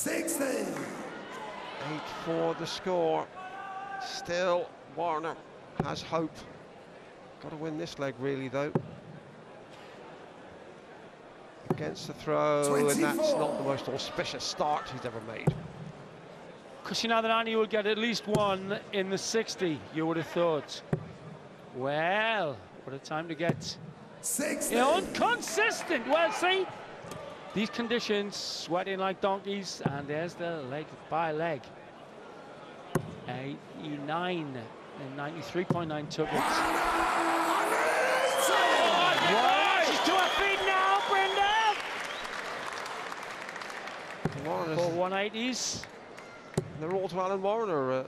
60. 8-4 the score. Still, Warriner has hope. Got to win this leg, really, though. Against the throw, 24. and that's not the most auspicious start he's ever made. Because you know that Andy will get at least one in the 60, you would have thought. Well, what a time to get 60. you know, inconsistent. Well, see, these conditions, sweating like donkeys, and there's the leg by leg. 89 and 93.9 took it. She's to her feet now, Brenda! Warriner's, For 180s. they're all to Alan Warriner. Uh,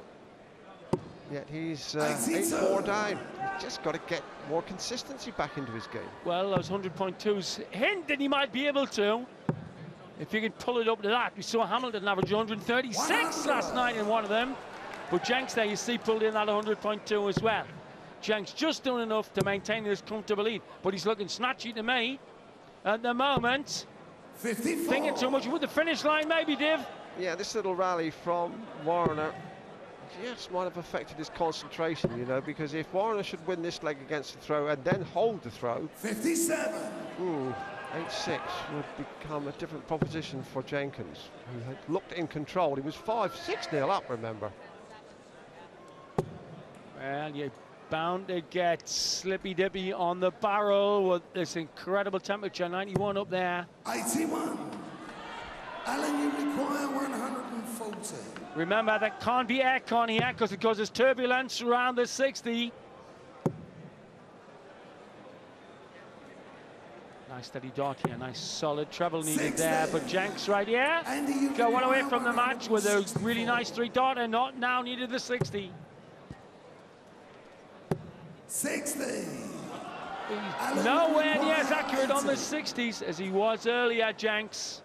yet he's uh, 8-4 down. He's just got to get more consistency back into his game. Well, those 100.2s hint that he might be able to. If you can pull it up to that. We saw Hamilton average 136 last night in one of them. But Jenks there, you see, pulled in that 100.2 as well. Jenks just doing enough to maintain this comfortable lead. But he's looking snatchy to me at the moment. 54. Thinking too much with the finish line, maybe, Div. Yeah, this little rally from Warriner just might have affected his concentration, you know, because if Warriner should win this leg against the throw and then hold the throw, 57. ooh, 8-6 would become a different proposition for Jenkins, who had looked in control. He was 5-6 nil up, remember. Well, you're bound to get slippy dippy on the barrel with this incredible temperature, 91 up there. 81. Alan, you require 140. Remember, that can't be aircon here because it causes turbulence around the 60. Nice steady dot here, nice solid treble needed there. But Jenks right here, go one away from the match with a really nice three dot and not now needed the 60. 60. He's nowhere near as accurate on the 60s as he was earlier, Jenks.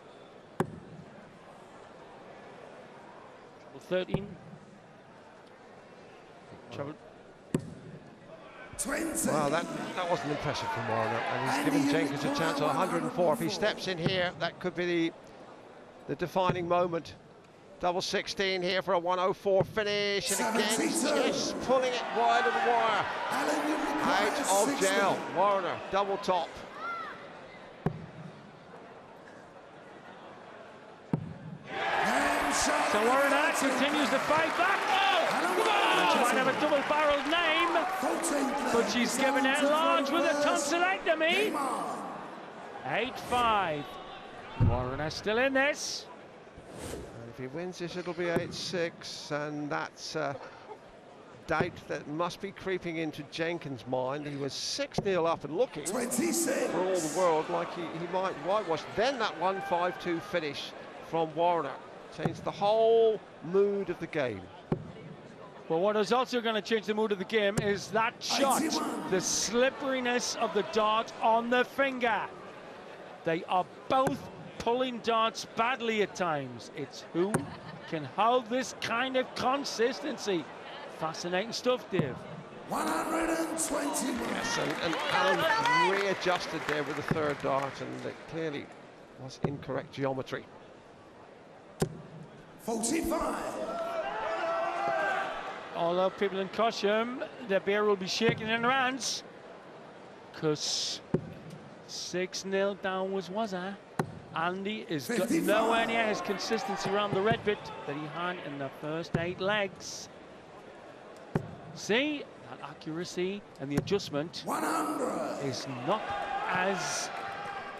13. Treble 20. Well, that, that wasn't impressive from Warriner, and he's Andy, given Jenkins a chance on 104. If he steps in here, that could be the, the defining moment. Double 16 here for a 104 finish, and again, 72. just pulling it wide of the wire. Alan, you require Out of 60. gel. Warriner, double top. Hand shot. So Warren Hart continues to fight back. And she might have a double-barreled name, but she's given it large with a tonsillectomy. 8-5. Warriner is still in this. And if he wins this, it'll be 8-6, and that's a doubt that must be creeping into Jenkins' mind. He was 6-0 up and looking for all the world like he, he might whitewash. Then that 1-5-2 finish from Warriner changed the whole mood of the game. But what is also going to change the mood of the game is that shot, the slipperiness of the dart on the finger. They are both pulling darts badly at times. It's who can hold this kind of consistency. Fascinating stuff, Dave. 121. Yes, and, and Alan readjusted there with the third dart, and it clearly was incorrect geometry. 45. Although people in Cosham, their beer will be shaking in their hands. Because 6 0 down was Wazza. Andy is got nowhere near his consistency around the red bit that he had in the first eight legs. See, that accuracy and the adjustment 100. is not as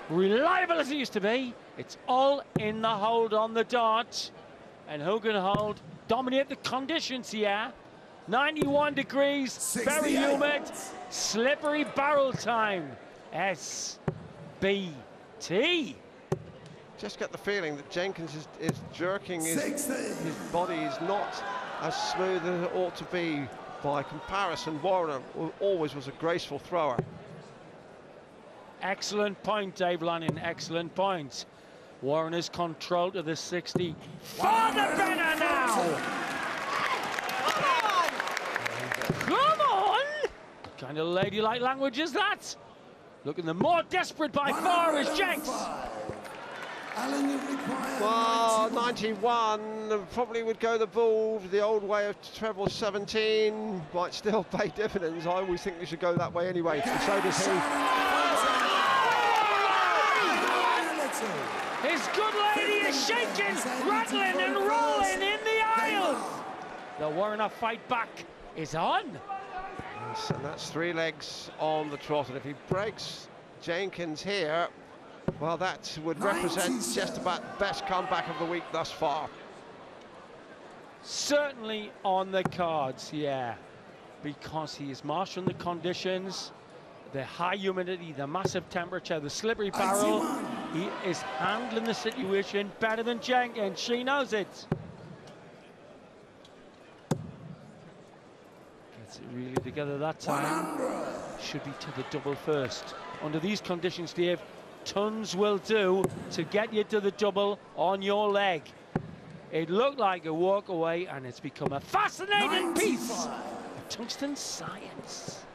reliable as it used to be. It's all in the hold on the dart. And who can hold, dominate the conditions here. 91 degrees, very humid, slippery barrel time. S B T. Just get the feeling that Jenkins is, is jerking his, 60. his body is not as smooth as it ought to be by comparison. Warriner always was a graceful thrower. Excellent point, Dave Lanning. Excellent point. Warriner is controlled to the 60. For the Brenner now! Come on! Come What kind of ladylike language is that? Looking the more desperate by far is Jenks. Alan, Well, 91. 91 probably would go the ball the old way of treble 17. Might still pay dividends. I always think we should go that way anyway. And so does he. His good lady is shaking, rattling and rolling in the aisle. The Warriner fight back is on. Yes, and that's three legs on the trot. And if he breaks Jenkins here, well, that would represent just about the best comeback of the week thus far. Certainly on the cards, yeah. Because he is marshalling the conditions, the high humidity, the massive temperature, the slippery barrel. He is handling the situation better than Jenkins. She knows it. Gets it really together that time. 100. Should be to the double first. Under these conditions, Dave, tons will do to get you to the double on your leg. It looked like a walk away, and it's become a fascinating piece of tungsten science.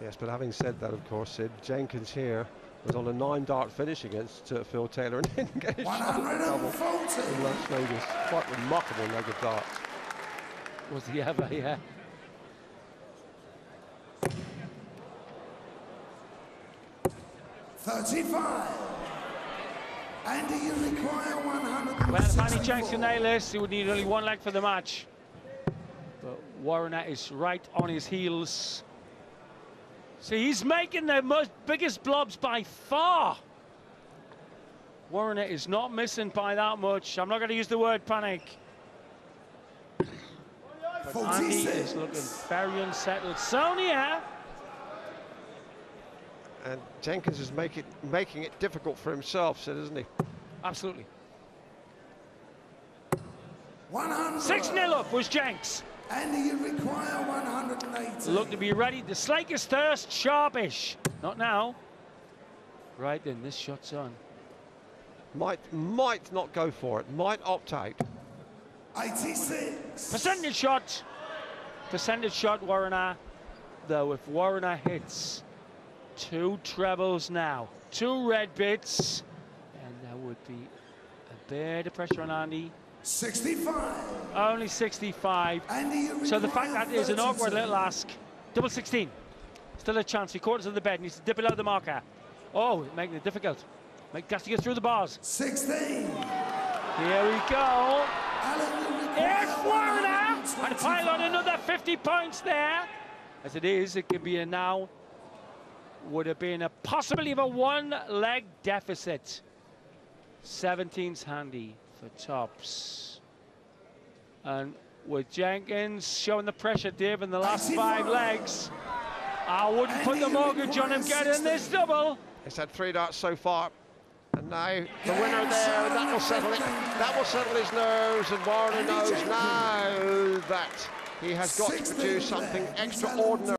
Yes, but having said that, of course, Sid, Jenkins here was on a nine dart finish against uh, Phil Taylor and didn't get his shot at double in Las Vegas. Quite remarkable leg of darts. Was he ever, yeah. Thirty-five. Andy, you require one hundred. Well, if Manny Jenks can nail this, he would need only one leg for the match. But Warriner is right on his heels. See, he's making the most biggest blobs by far. Warriner is not missing by that much. I'm not going to use the word panic. Andy is looking very unsettled. Sonia! And Jenkins is make it, making it difficult for himself, Sid, isn't he? Absolutely. 6 0 up was Jenks. Andy, you require one hundred and eighty. Look to be ready to slake his thirst, sharpish. Not now. Right then, this shot's on. Might might not go for it. Might opt out. Eighty-six. Percentage shot. Percentage shot, Warriner. Though if Warriner hits two trebles now, two red bits, and that would be a bit of pressure on Andy. Sixty-five. Only 65. Andy, you So the fact that is an awkward little ask. Double 16. Still a chance. Three quarters of the bed. Needs to dip below the marker. Oh, making it difficult. Make has to get through the bars. Sixteen. Here we go. Here's Warriner. And pile on another 50 points there. As it is, it could be a now. Would have been a possibility of a one leg deficit. 17's handy for tops. And with Jenkins showing the pressure, Dave, in the last five legs, I wouldn't put the mortgage on him getting this double. He's had three darts so far. And now the winner there, and that will settle it. That will settle his nerves, and Warriner knows now that he has got to produce something extraordinary.